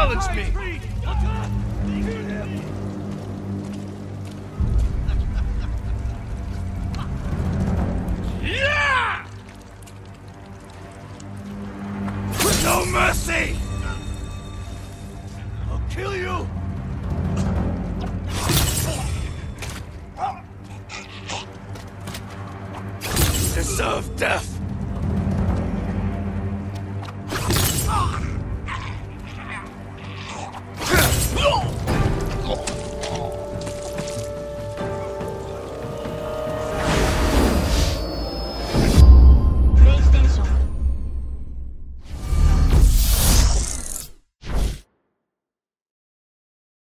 challenge me! Yeah! No mercy! I'll kill you! Deserve death!